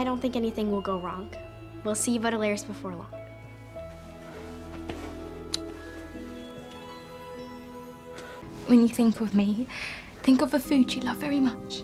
I don't think anything will go wrong. We'll see you Baudelaires before long. When you think of me, think of the food you love very much.